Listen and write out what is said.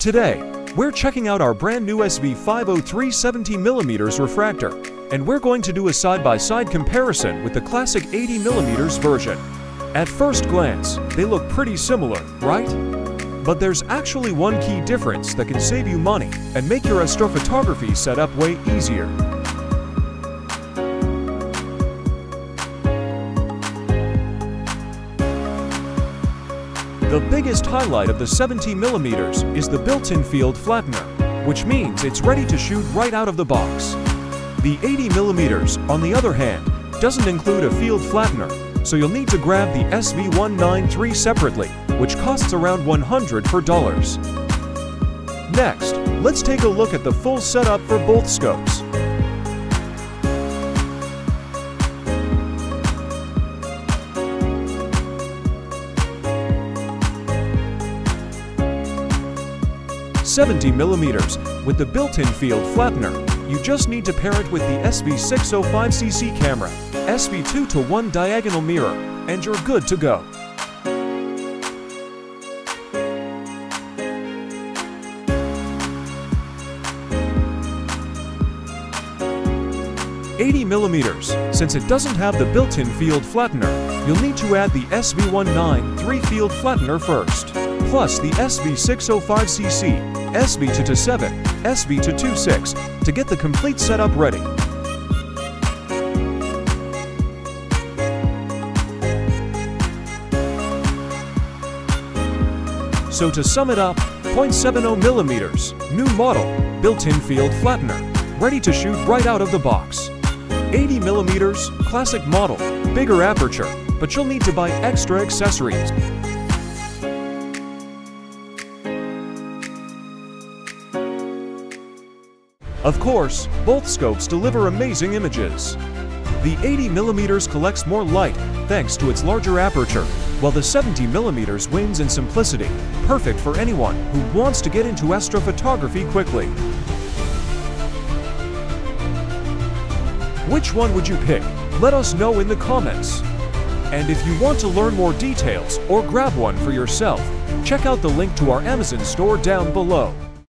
Today, we're checking out our brand new SV503 70mm refractor, and we're going to do a side-by-side comparison with the classic 80mm version. At first glance, they look pretty similar, right? But there's actually one key difference that can save you money and make your astrophotography setup way easier. The biggest highlight of the 70mm is the built-in field flattener, which means it's ready to shoot right out of the box. The 80mm, on the other hand, doesn't include a field flattener, so you'll need to grab the SV193 separately, which costs around 100 per dollars. Next, let's take a look at the full setup for both scopes. Seventy millimeters with the built-in field flattener. You just need to pair it with the SV605cc camera, SV2 to 1 diagonal mirror, and you're good to go. Eighty millimeters. Since it doesn't have the built-in field flattener, you'll need to add the SV193 field flattener first, plus the SV605cc, SV227, SV226 to get the complete setup ready. So to sum it up, 0.70 millimeters, new model, built-in field flattener, ready to shoot right out of the box. 80 millimeters, classic model, bigger aperture, but you'll need to buy extra accessories. Of course, both scopes deliver amazing images. The 80mm collects more light thanks to its larger aperture, while the 70mm wins in simplicity, perfect for anyone who wants to get into astrophotography quickly. Which one would you pick? Let us know in the comments. And if you want to learn more details or grab one for yourself, check out the link to our Amazon store down below.